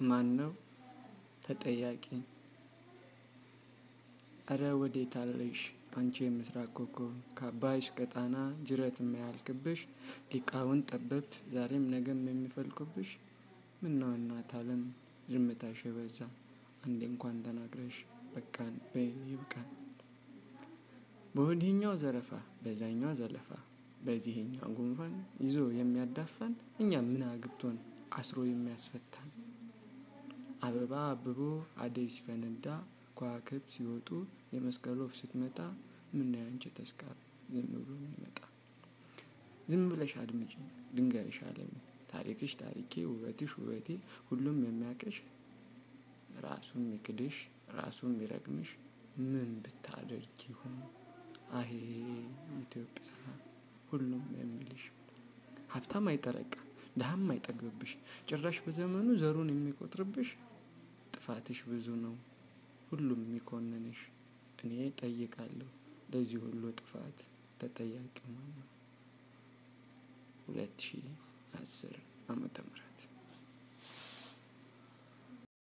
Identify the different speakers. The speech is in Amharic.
Speaker 1: ማነው ተጠያቂ? እረ ወዴት አለሽ አንቺ የምስራቅ ኮከብ ከአባይ እስከ ጣና ጅረት የማያልቅብሽ ሊቃውንት ጠበብት ዛሬም ነገም የሚፈልቁብሽ። ምነው እናት አለም ዝምታሽ የበዛ አንዴ እንኳን ተናግረሽ በቃን በይን ይብቃን። በወዲህኛው ዘረፋ በዛኛው ዘለፋ በዚህኛው ጉንፋን ይዞ የሚያዳፋን እኛ ምን አግብቶን አስሮ የሚያስፈታን። አበባ አብቦ አደይ ሲፈነዳ ከዋክብት ሲወጡ የመስቀል ወፍ ስትመጣ ምነው ያንቺ ተስካር ዝም ብሎ የሚመጣ። ዝም ብለሽ አድምጪኝ ልንገርሽ አለሜ ታሪክሽ ታሪኬ ውበትሽ ውበቴ ሁሉም የሚያቅሽ። ራሱም የሚክድሽ ራሱም የሚረግምሽ ምን ብታደርጊ ይሆን? አሄ ኢትዮጵያ ሁሉም የሚልሽ። ሀብታም አይጠረቃ ደሃም አይጠግብብሽ ጭራሽ በዘመኑ ዘሩን የሚቆጥርብሽ። ጥፋትሽ ብዙ ነው ሁሉም የሚኮንንሽ። እኔ እጠይቃለሁ ለዚህ ሁሉ ጥፋት ተጠያቂው ማነው? ሁለት ሺህ አስር ዓመተ ምህረት